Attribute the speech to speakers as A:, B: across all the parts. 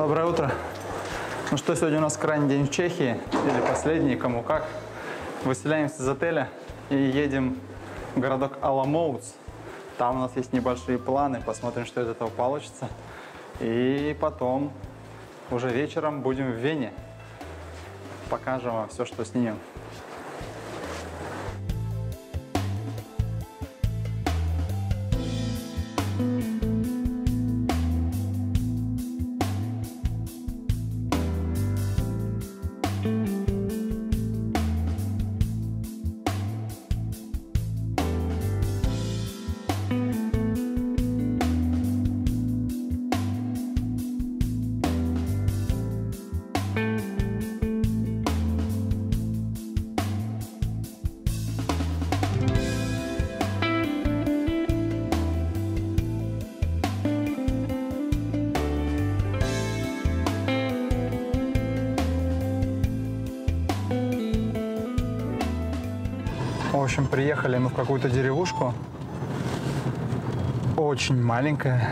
A: Доброе утро. Ну что, сегодня у нас крайний день в Чехии, или последний, кому как. Выселяемся из отеля и едем в городок Аламоуц. Там у нас есть небольшие планы, посмотрим, что из этого получится. И потом уже вечером будем в Вене. Покажем вам все, что снимем. В общем, приехали мы в какую-то деревушку. Очень маленькая.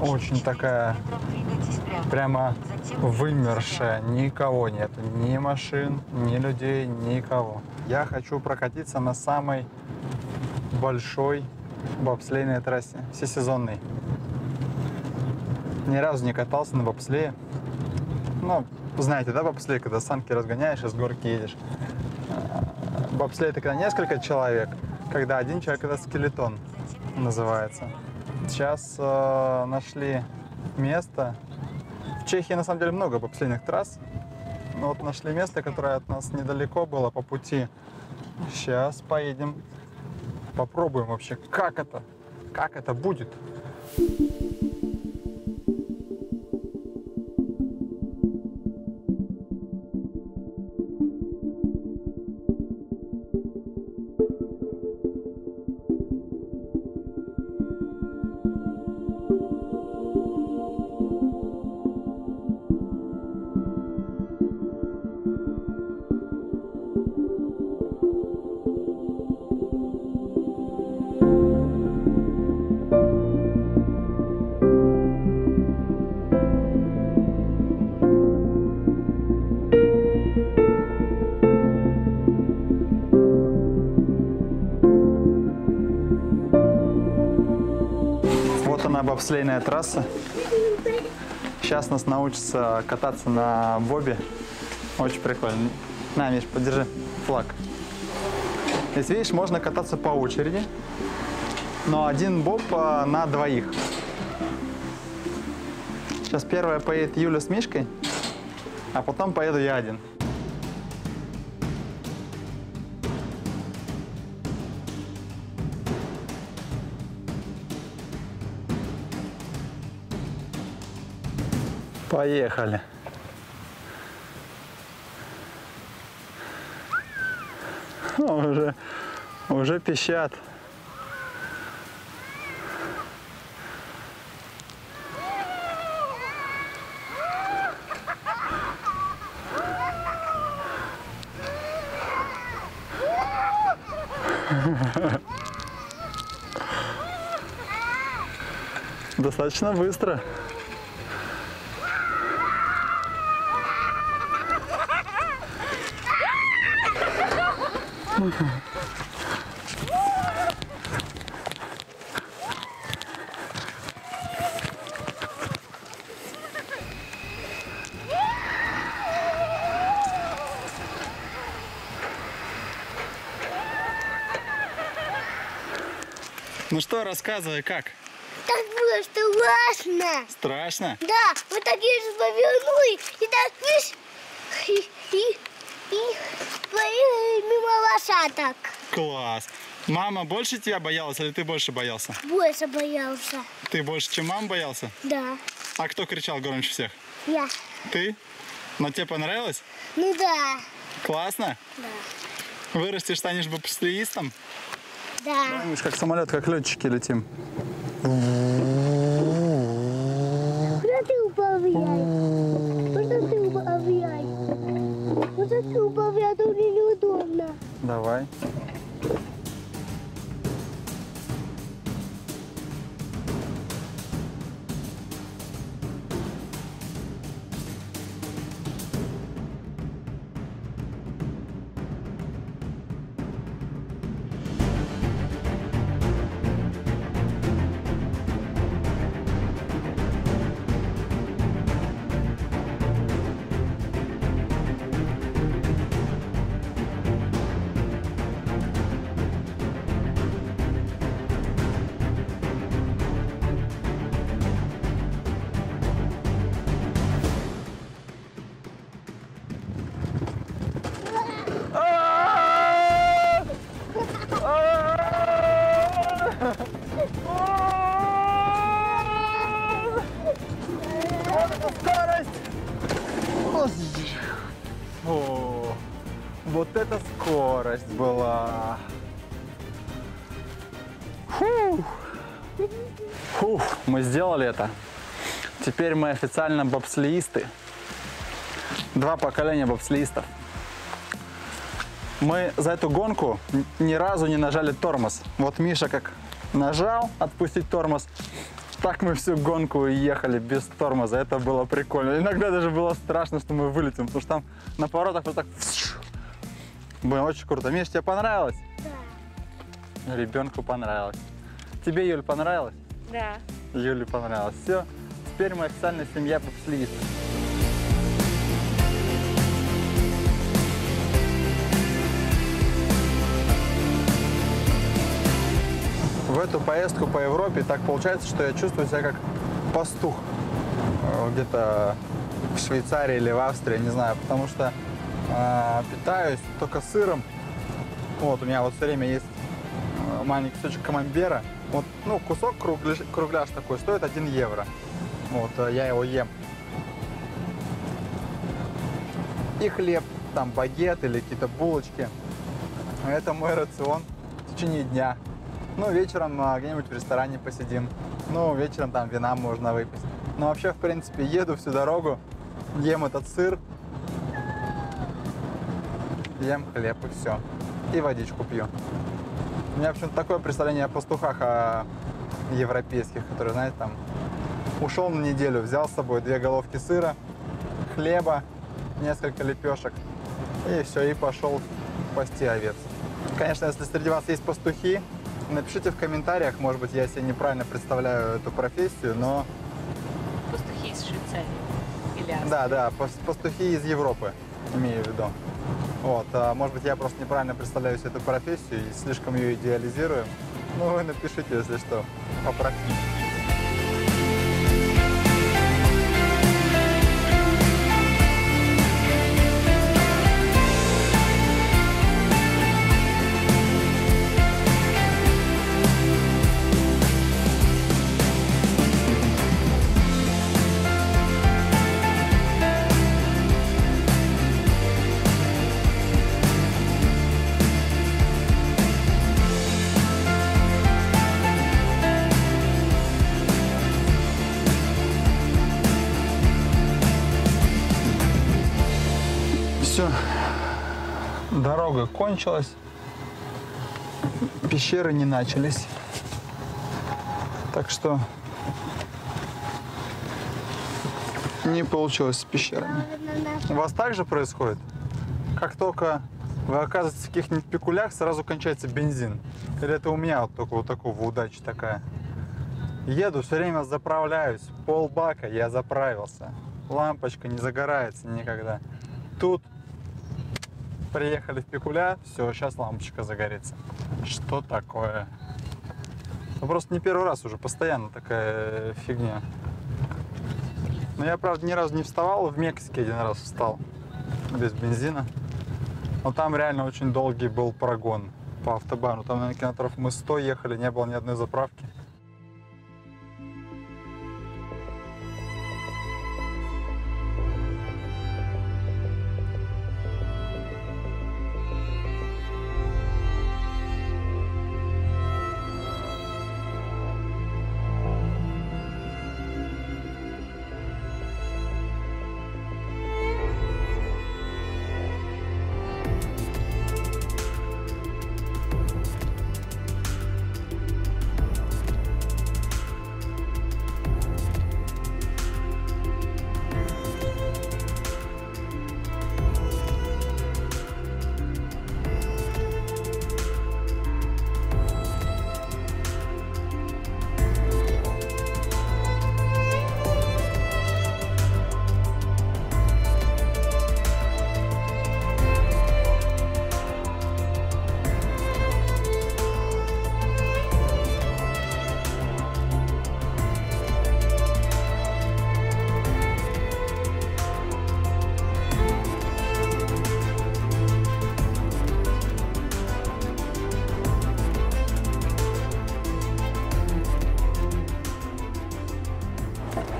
A: Очень такая прямо вымершая. Никого нет. Ни машин, ни людей, никого. Я хочу прокатиться на самой большой бобслейной трассе. Всесезонной. Ни разу не катался на бобслее. Ну, знаете, да, бобслей, когда санки разгоняешь и с горки едешь. Бобслей это когда несколько человек, когда один человек это скелетон называется. Сейчас э, нашли место. В Чехии на самом деле много бобслейных трасс. Но вот нашли место, которое от нас недалеко было по пути. Сейчас поедем, попробуем вообще, как это, как это будет. Вот она, бобслейная трасса. Сейчас нас научатся кататься на бобе. Очень прикольно. На, Миш, подержи флаг. Здесь, видишь, можно кататься по очереди, но один боб а, на двоих. Сейчас первая поедет Юля с Мишкой, а потом поеду я один. Поехали. О, Уже, уже пищат. Достаточно быстро. Ну что, рассказывай, как?
B: Так было страшно.
A: Страшно?
B: Да, вот так я же повернули, и так, видишь, и, и, мимо лошадок.
A: Класс. Мама больше тебя боялась или ты больше боялся?
B: Больше боялся.
A: Ты больше, чем мама боялся?
B: Да,
A: А кто кричал громче всех?
B: я.
A: Ты? Но тебе понравилось?
B: Ну да,
A: Классно?
B: да,
A: Вырастешь, станешь бобслеистом?
B: да.
A: Мы как самолет, как летчики летим.
B: Куда ты управляешь? Куда ты ты управляешь? Это мне неудобно.
A: Давай. Это. Теперь мы официально бобслеисты. Два поколения бобслеистов. Мы за эту гонку ни разу не нажали тормоз. Вот Миша как нажал отпустить тормоз, так мы всю гонку и ехали без тормоза. Это было прикольно. Иногда даже было страшно, что мы вылетим, потому что там на поворотах вот так... Было очень круто. Миш, тебе понравилось?
B: Да.
A: Ребенку понравилось. Тебе, Юль, понравилось?
C: Да.
A: Юле понравилось. Все, теперь мы официально семья бобслеистов. В эту поездку по Европе так получается, что я чувствую себя как пастух. Э, Где-то в Швейцарии или в Австрии, не знаю, потому что э, питаюсь только сыром. Вот, у меня вот все время есть э, маленький кусочек камамбера. Ну, кусок кругляш, кругляш такой стоит 1 евро. Вот, э, я его ем. И хлеб, там багет или какие-то булочки. Это мой рацион в течение дня. Ну, вечером а, где-нибудь в ресторане посидим. Ну, вечером там вина можно выпить. Но вообще, в принципе, еду всю дорогу, ем этот сыр, ем хлеб и все. И водичку пью. У меня почему-то такое представление о пастухах о европейских, которые, знаете, там ушел на неделю, взял с собой две головки сыра, хлеба, несколько лепешек и все, и пошел пасти овец. Конечно, если среди вас есть пастухи, напишите в комментариях, может быть, я себе неправильно представляю эту профессию, но
C: Пастухи из Швейцарии. Или Австрии.
A: да, да, пас- пастухи из Европы, имею в виду. Вот, а, может быть, я просто неправильно представляю себе эту профессию и слишком ее идеализирую. Ну, вы напишите, если что, поправьте. Все, дорога кончилась, пещеры не начались. Так что не получилось с пещерами. У вас так же происходит? Как только вы оказываетесь в каких-нибудь пикулях, сразу кончается бензин. Или это у меня вот только вот такого удача такая? Еду, все время заправляюсь. Пол бака я заправился. Лампочка не загорается никогда. Тут приехали в Пикуля, все, сейчас лампочка загорится. Что такое? Ну, просто не первый раз уже, постоянно такая фигня. Но я, правда, ни разу не вставал, в Мексике один раз встал без бензина. Но там реально очень долгий был прогон по автобану. Там, наверное, километров мы 100 ехали, не было ни одной заправки.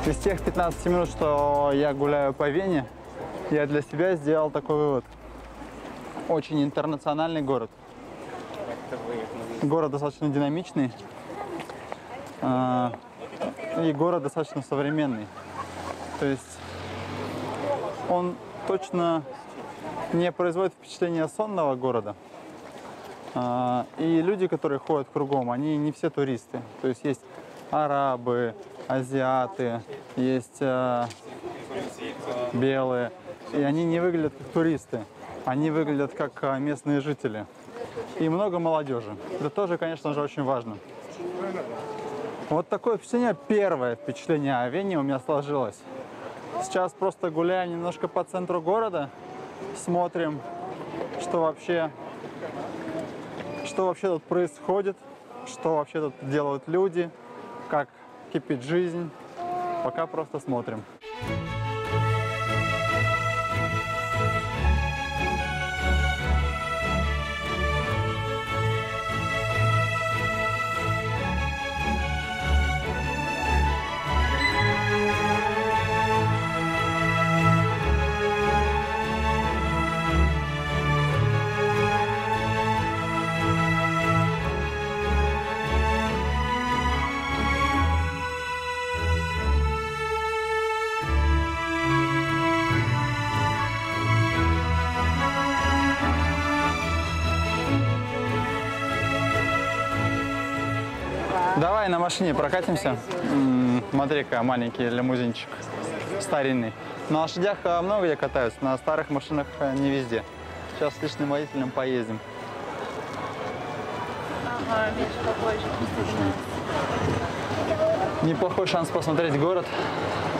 A: Из тех 15 минут, что я гуляю по Вене, я для себя сделал такой вывод. Очень интернациональный город. Город достаточно динамичный. А, и город достаточно современный. То есть он точно не производит впечатление сонного города. А, И люди, которые ходят кругом, они не все туристы. То есть есть арабы, азиаты, есть а, белые. И они не выглядят как туристы. Они выглядят как а, местные жители. И много молодежи. Это тоже, конечно же, очень важно. Вот такое впечатление, первое впечатление о Вене у меня сложилось. Сейчас просто гуляем немножко по центру города, смотрим, что вообще, что вообще тут происходит, что вообще тут делают люди, как кипит жизнь. Пока просто смотрим. Машине прокатимся. Смотри-ка, маленький лимузинчик, старинный. На лошадях а, много где катаются, на старых машинах а, не везде. Сейчас с личным водителем поездим.
C: Ага.
A: Неплохой шанс посмотреть город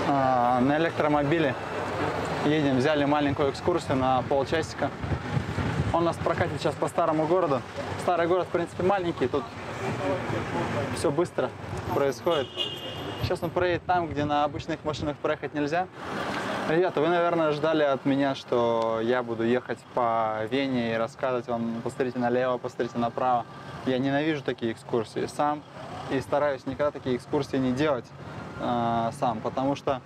A: а, на электромобиле. Едем, взяли маленькую экскурсию на полчасика. Он нас прокатит сейчас по старому городу. Старый город, в принципе, маленький, тут все быстро происходит. Сейчас он проедет там, где на обычных машинах проехать нельзя. Ребята, вы, наверное, ждали от меня, что я буду ехать по Вене и рассказывать вам, посмотрите налево, посмотрите направо. Я ненавижу такие экскурсии сам и стараюсь никогда такие экскурсии не делать э, сам, потому что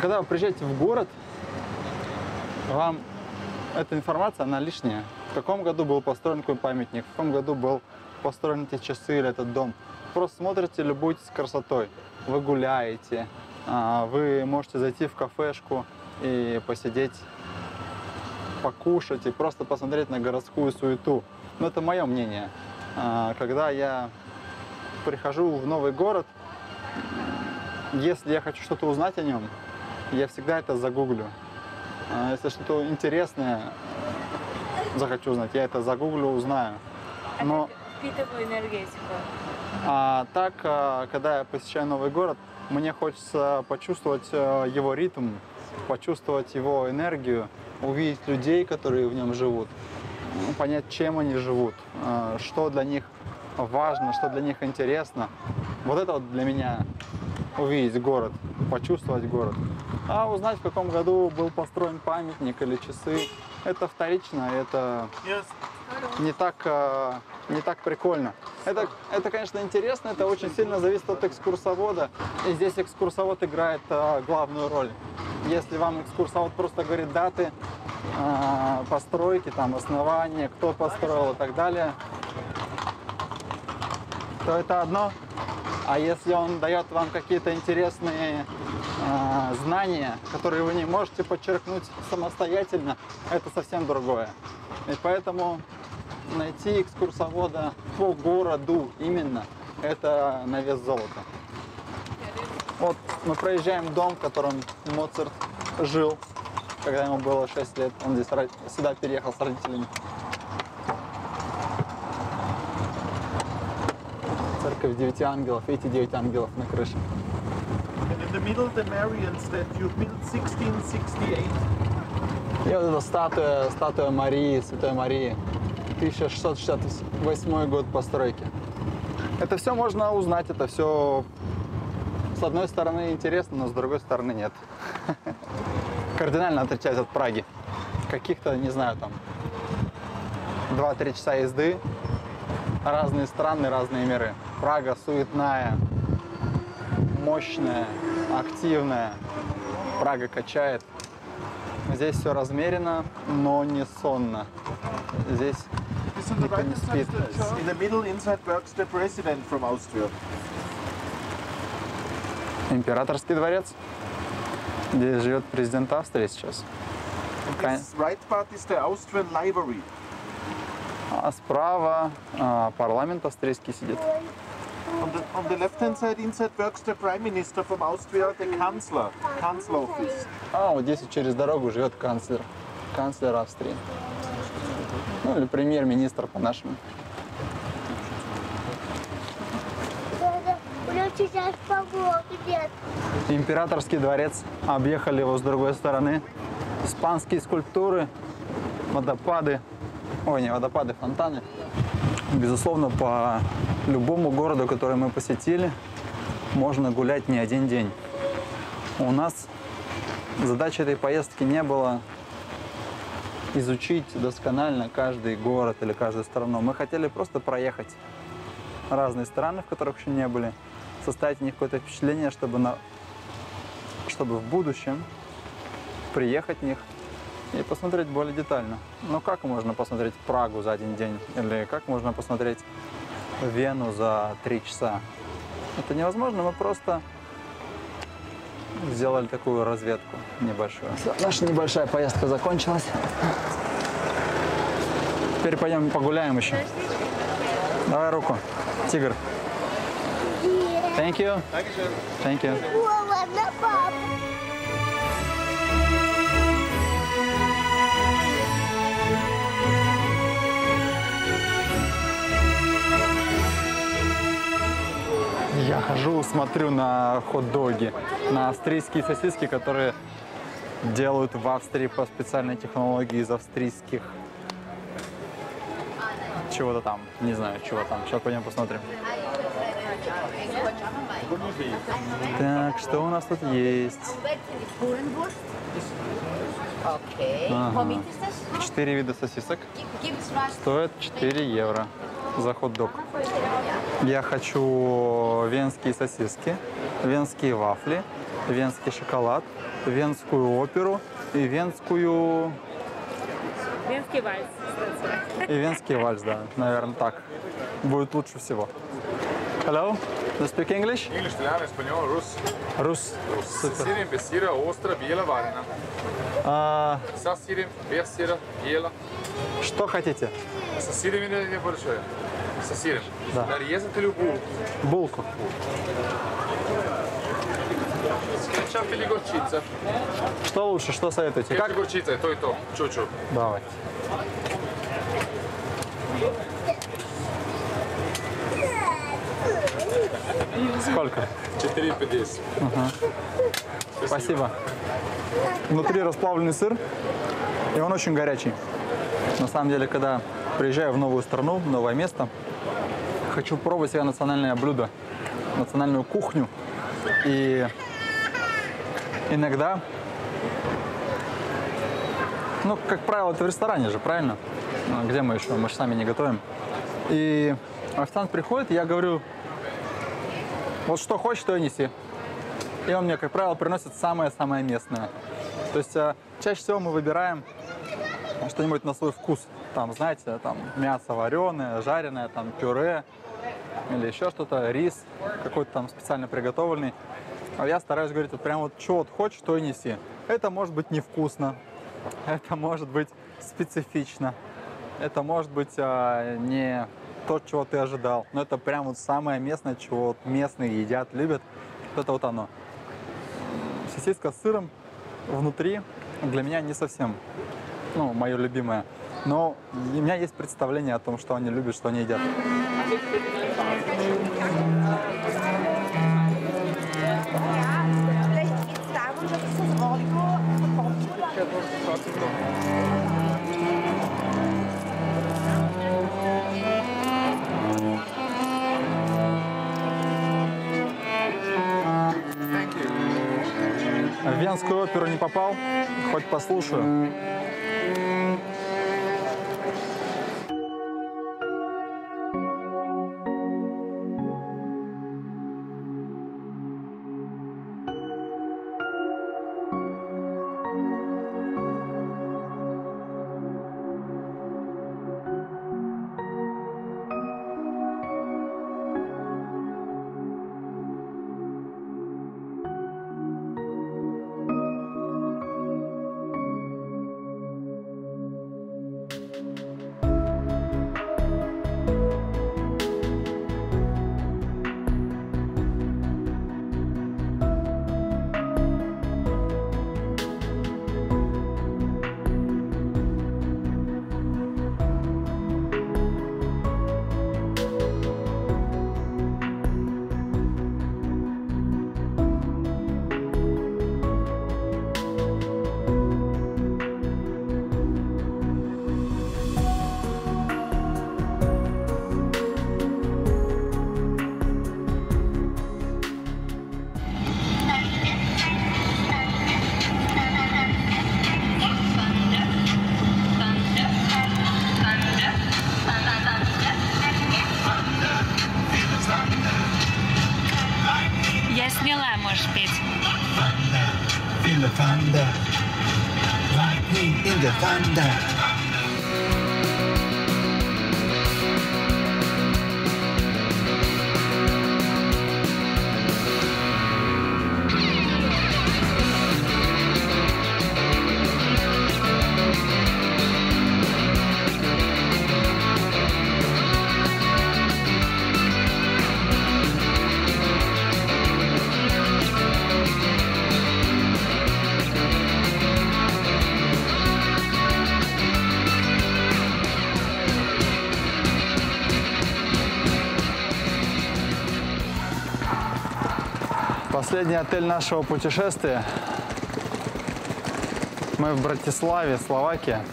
A: когда вы приезжаете в город, вам эта информация, она лишняя. В каком году был построен какой памятник, в каком году был построен эти часы или этот дом. Просто смотрите, любуйтесь красотой. Вы гуляете, а, вы можете зайти в кафешку и посидеть, покушать и просто посмотреть на городскую суету. Но это мое мнение. А, Когда я прихожу в новый город, если я хочу что-то узнать о нем, я всегда это загуглю. А Если что-то интересное захочу узнать, я это загуглю, узнаю. Но
C: Впитываю энергетику.
A: а, так, а, когда я посещаю новый город, мне хочется почувствовать а, его ритм, почувствовать его энергию, увидеть людей, которые в нем живут, ну, понять, чем они живут, а, что для них важно, что для них интересно. Вот это вот для меня увидеть город, почувствовать город. А узнать, в каком году был построен памятник или часы, это вторично, это не так, э, не так прикольно. Это, это, конечно, интересно, это очень сильно зависит от экскурсовода. И здесь экскурсовод играет э, главную роль. Если вам экскурсовод просто говорит даты э, постройки, там, основания, кто построил и так далее, то это одно. А если он дает вам какие-то интересные э, знания, которые вы не можете подчеркнуть самостоятельно, это совсем другое. И поэтому найти экскурсовода по городу именно, это на вес золота. Вот мы проезжаем дом, в котором Моцарт жил, когда ему было 6 лет. Он здесь сюда переехал с родителями. Церковь девяти ангелов. Видите, девять ангелов на крыше.
D: Middle, the Marian statue built 1668.
A: И вот статуя, статуя Марии, Святой Марии, 1668 год постройки. Это все можно узнать, это все с одной стороны интересно, но с другой стороны нет. Кардинально отличается от Праги. Каких-то, не знаю, там 2-3 часа езды, разные страны, разные миры. Прага суетная, мощная, активная. Прага качает. Здесь все размеренно, но не сонно. Здесь Никто не спит.
D: the church. In the middle, inside works the president from Austria.
A: Императорский дворец, где живет президент Австрии сейчас. Кон-
D: This right part is the Austrian library.
A: А справа а, парламент австрийский сидит.
D: On the, on the left hand side inside works the prime minister from Austria, the Chancellor, Chancellor office.
A: А вот здесь через дорогу живет канцлер, канцлер Австрии. Ну или премьер-министр по-нашему. Императорский дворец. Объехали его с другой стороны. Испанские скульптуры, водопады. Ой, не водопады, фонтаны. Безусловно, по любому городу, который мы посетили, можно гулять не один день. У нас задача этой поездки не было изучить досконально каждый город или каждую страну. Мы хотели просто проехать разные страны, в которых еще не были, составить о них какое-то впечатление, чтобы на чтобы в будущем приехать в них и посмотреть более детально. Ну как можно посмотреть Прагу за один день? Или как можно посмотреть Вену за три часа? Это невозможно, мы просто сделали такую разведку небольшую. Наша небольшая поездка закончилась. Теперь пойдем погуляем еще. Давай руку, тигр. Thank you. Thank you.
B: О, ладно,
A: Я хожу, смотрю на хот-доги, на австрийские сосиски, которые делают в Австрии по специальной технологии из австрийских чего-то там, не знаю, чего там. Сейчас пойдем посмотрим. Так, что у нас тут есть? Ага. Четыре вида сосисок. Стоит 4 евро за хот-дог. Я хочу венские сосиски, венские вафли, венский шоколад, венскую оперу и венскую
C: Венский вальс.
A: И венский вальс, да, наверное, так. Будет лучше всего. Hello, do you speak English?
E: English, italiano, spagnolo, russo.
A: Рус. Супер.
E: Sirien, Bessira, Ostra, Biela, Varna.
A: А,
E: Sa Sirien, Bessira, Biela.
A: что хотите?
E: Sa Sirien viene ne большое. Sa Sirien.
A: Да.
E: Нарезать или булку?
A: Булку.
E: Кетчап или горчица?
A: Что лучше, что советуете?
E: Кетчап,
A: Как?
E: горчица, то, и то. Чу-чу.
A: Давай. Сколько?
E: 4,50.
A: Спасибо. Внутри расплавленный сыр, и он очень горячий. На самом деле, когда приезжаю в новую страну, в новое место, хочу пробовать себе национальное блюдо, национальную кухню. И иногда, ну, как правило, это в ресторане же, правильно? Ну, Где мы еще? Мы же сами не готовим. И официант приходит, я говорю, вот что хочешь, то и неси. И он мне, как правило, приносит самое-самое местное. То есть э, чаще всего мы выбираем что-нибудь на свой вкус. Там, знаете, там мясо вареное, жареное, там пюре или еще что-то, рис какой-то там специально приготовленный. А я стараюсь говорить, вот прям вот что вот хочешь, то и неси. Это может быть невкусно, это может быть специфично, это может быть э, не то, чего ты ожидал, но это прям вот самое местное, чего вот местные едят, любят. Вот это вот оно. Сосиска с сыром внутри для меня не совсем, ну, мое любимое. Но у меня есть представление о том, что они любят, что они едят. В Венскую оперу не попал, хоть послушаю. Последний отель нашего путешествия. Мы в Братиславе, Словакия.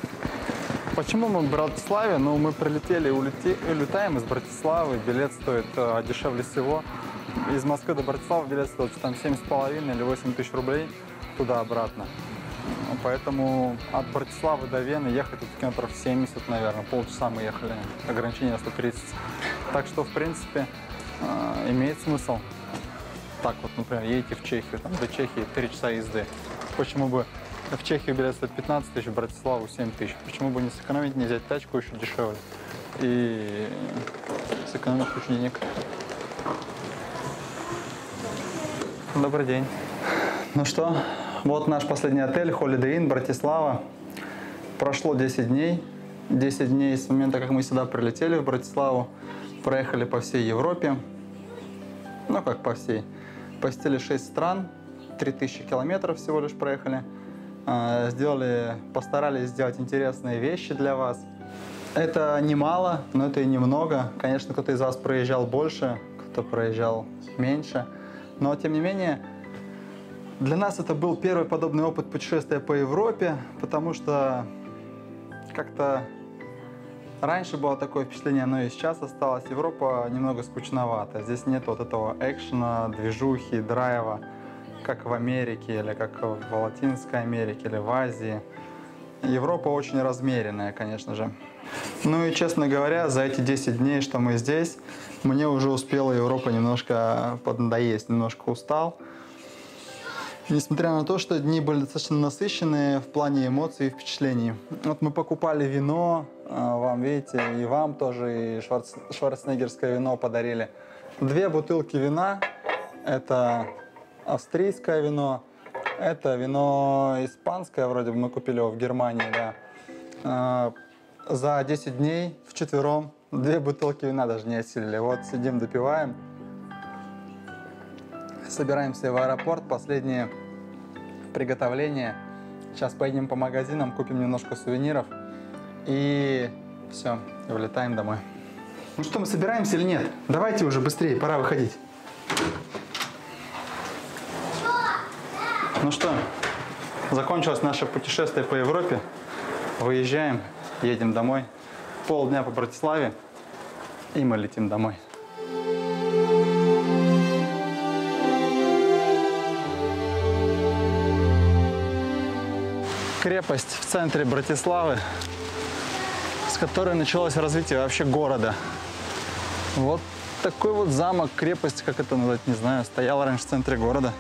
A: Почему мы в Братиславе? Ну, мы прилетели и улетаем из Братиславы. Билет стоит э, дешевле всего. Из Москвы до Братиславы билет стоит там 7,5 или 8 тысяч рублей туда-обратно. Ну, Поэтому от Братиславы до Вены ехать это километров 70, наверное. Полчаса мы ехали. Ограничение 130. Так что, в принципе, э, имеет смысл так вот, например, едете в Чехию, там, до Чехии 3 часа езды. Почему бы в Чехию билет стоит 15 тысяч, в Братиславу 7 тысяч? Почему бы не сэкономить, не взять тачку еще дешевле? И сэкономить кучу денег. Добрый день. Ну что, вот наш последний отель, Holiday Inn, Братислава. Прошло 10 дней. 10 дней с момента, как мы сюда прилетели в Братиславу. Проехали по всей Европе. Ну, как по всей. Посетили 6 стран, 3000 километров всего лишь проехали. А, Сделали, постарались сделать интересные вещи для вас. Это немало, но это и немного. Конечно, кто-то из вас проезжал больше, кто-то проезжал меньше. Но, тем не менее, для нас это был первый подобный опыт путешествия по Европе, потому что как-то Раньше было такое впечатление, но и сейчас осталось. Европа немного скучновата. Здесь нет вот этого экшена, движухи, драйва, как в Америке, или как в Латинской Америке, или в Азии. Европа очень размеренная, конечно же. Ну и, честно говоря, за эти 10 дней, что мы здесь, мне уже успела Европа немножко поднадоесть, немножко устал. Несмотря на то, что дни были достаточно насыщенные в плане эмоций и впечатлений. Вот мы покупали вино, вам, видите, и вам тоже, и Шварц... шварценеггерское вино подарили. Две бутылки вина. Это австрийское вино. Это вино испанское, вроде бы мы купили его в Германии, да. А, За 10 дней вчетвером две бутылки вина даже не осилили. Вот сидим, допиваем. Собираемся в аэропорт, последние приготовления. Сейчас поедем по магазинам, купим немножко сувениров. И все, вылетаем домой. Ну что, мы собираемся или нет? Давайте уже быстрее, пора выходить. Ну что, закончилось наше путешествие по Европе. Выезжаем, едем домой. Полдня по Братиславе, и мы летим домой. Крепость в центре Братиславы, которой началось развитие вообще города. Вот такой вот замок, крепость, как это назвать, не знаю, стоял раньше в центре города.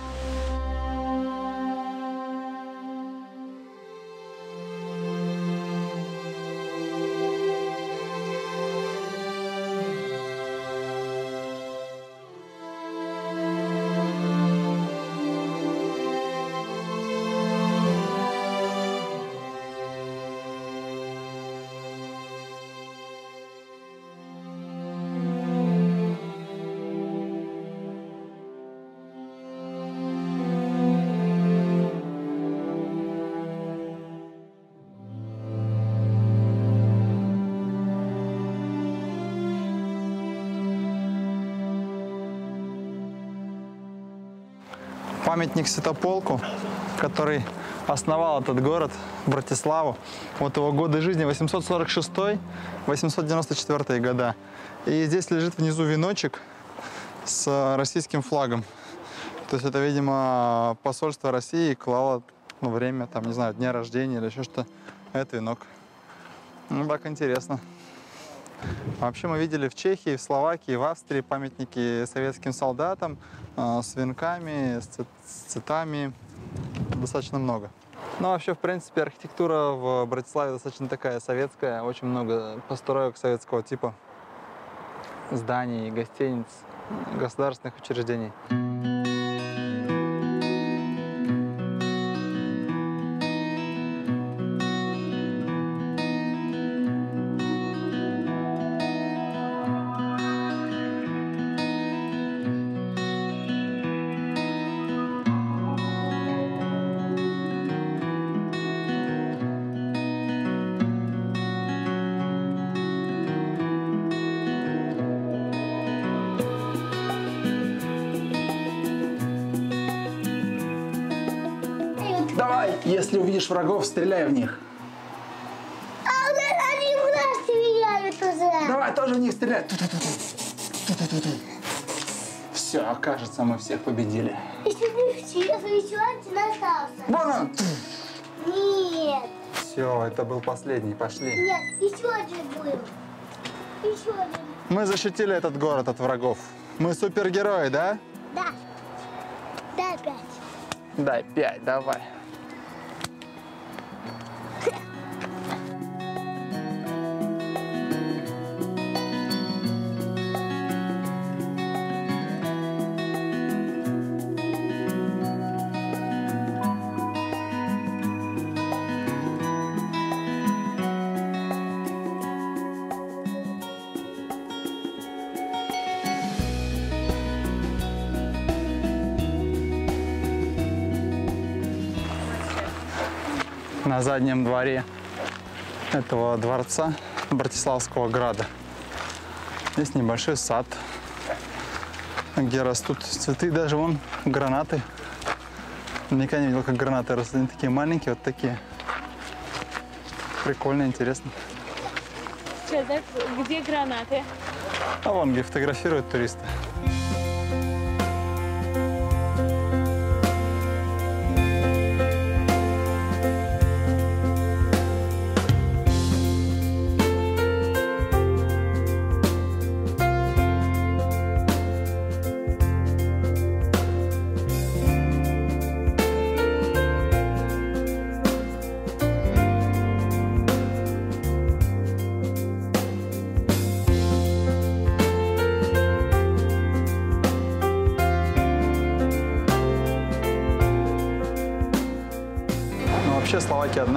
A: Памятник Святополку, который основал этот город, Братиславу. Вот его годы жизни 846-894 года. И здесь лежит внизу веночек с российским флагом. То есть это, видимо, посольство России клало во время, там, не знаю, дня рождения или еще что-то. Это венок. Ну, так интересно. Вообще мы видели в Чехии, в Словакии, в Австрии памятники советским солдатам э, с венками, с цветами. Достаточно много. Ну, вообще, в принципе, архитектура в Братиславе достаточно такая советская. Очень много построек советского типа. Зданий, гостиниц, государственных учреждений.
F: Врагов, стреляй в них.
B: А у нас они у нас стреляют уже.
F: Давай, тоже в них стреляй. Все, кажется, мы всех победили.
B: Если ты сейчас еще один остался.
F: Вон он!
B: Нет,
A: Все, это был последний. Пошли.
B: нет, еще один был. Еще один.
A: Мы защитили этот город от врагов. Мы супергерои, да?
B: Да. Дай пять.
A: Дай пять, давай. На заднем дворе этого дворца Братиславского града. Здесь небольшой сад, где растут цветы, даже вон гранаты. Никогда не видел, как гранаты растут. Они такие маленькие, вот такие. Прикольно, интересно.
C: Так, где гранаты?
A: А вон где фотографируют туристы.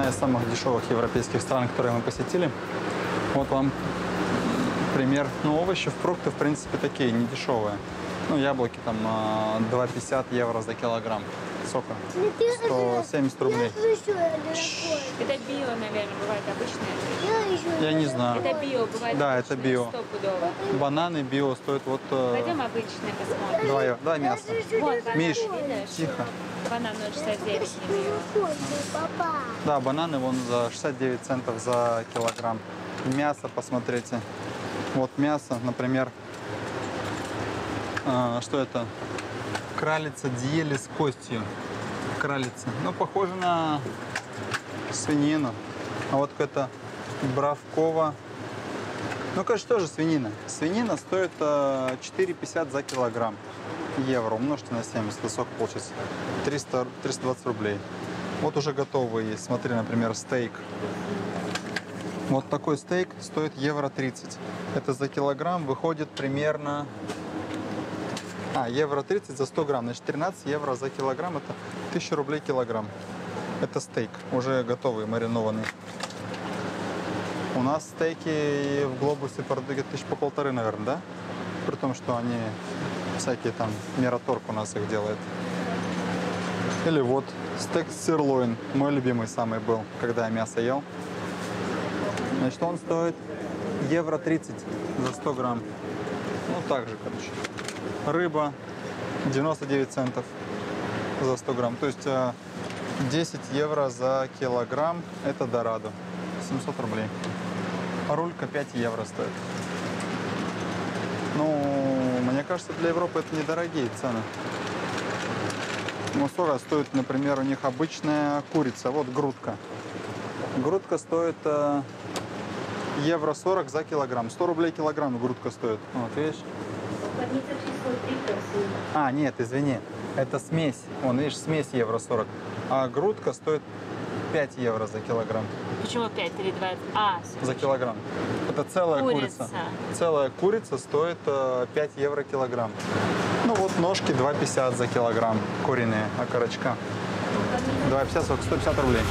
A: Одна из самых дешевых европейских стран, которые мы посетили. Вот вам пример. Ну, овощи, фрукты, в принципе, такие, не дешевые. Ну, яблоки там а, 2,50 евро за килограмм сока. 170 рублей.
C: Это био, наверное, бывает обычное.
A: Я не знаю.
C: Это био, бывает
A: Да, это био. Бананы био стоят вот... э,
C: Пойдем обычное посмотрим.
A: Два евро. Давай мясо.
C: Вот,
A: Миш,
C: видишь?
A: тихо.
C: Банан 0,69 не био.
B: Папа.
A: Да, бананы вон за 69 центов за килограмм. Мясо посмотрите. Вот мясо, например, а, что это? Кралица диели с костью. Кралица. Ну, похоже на свинину. А вот это бравкова. Ну, конечно, тоже свинина. Свинина стоит э, 4,50 за килограмм. Евро. Умножьте на 70, это получится? 300, 320 рублей. Вот уже готовые есть. Смотри, например, стейк. Вот такой стейк стоит евро 30. Это за килограмм выходит примерно... А, евро 30 за 100 грамм. Значит, 13 евро за килограмм. Это 1000 рублей килограмм. Это стейк, уже готовый, маринованный. У нас стейки в глобусе продают тысяч по полторы, наверное, да? При том, что они всякие там, Мираторг у нас их делает. Или вот стейк сирлоин, мой любимый самый был, когда я мясо ел. Значит, он стоит евро 30 за 100 грамм. Ну, так же, короче. Рыба 99 центов за 100 грамм. То есть э, 10 евро за килограмм – это дорадо. 700 рублей. Рулька 5 евро стоит. Ну, мне кажется, для Европы это недорогие цены. Сколько стоит, например, у них обычная курица. Вот грудка. Грудка стоит э, евро 40 за килограмм. 100 рублей килограмм грудка стоит. Вот, видишь? А, нет, извини. Это смесь. Вон, видишь, смесь евро 40. А грудка стоит 5 евро за килограмм.
C: Почему 5 или 20? А,
A: За килограмм. Это целая курица.
C: Курица.
A: Целая курица стоит э, 5 евро килограмм. Ну вот ножки 2,50 за килограмм куриные окорочка. 2,50, сколько? 150 рублей.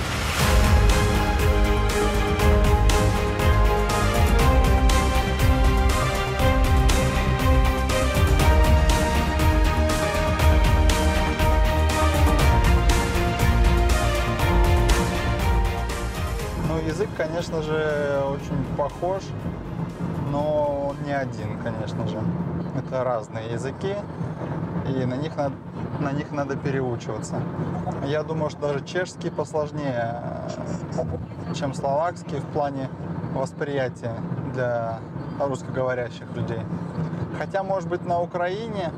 A: Ну, язык, конечно же, очень похож, но не один, конечно же. Это разные языки, и на них надо, на них надо переучиваться. Я думаю, что даже чешский посложнее, чем словакский в плане восприятия для русскоговорящих людей. Хотя, может быть, на Украине,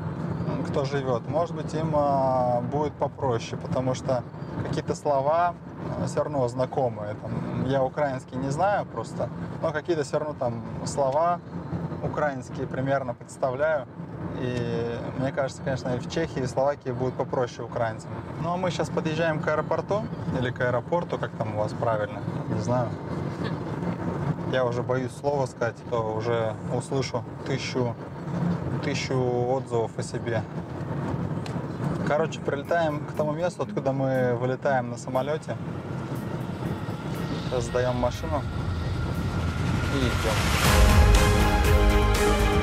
A: кто живет, может быть, им а, будет попроще, потому что какие-то слова все равно знакомые. Там, я украинский не знаю просто, но какие-то все равно там слова украинские примерно представляю. И мне кажется, конечно, и в Чехии, и в Словакии будет попроще украинцам. Ну, а мы сейчас подъезжаем к аэропорту, или к аэропорту, как там у вас правильно, не знаю. Я уже боюсь слова сказать, то уже услышу тысячу, тысячу отзывов о себе. Короче, прилетаем к тому месту, откуда мы вылетаем на самолете. Сейчас сдаем машину и идем. Bye.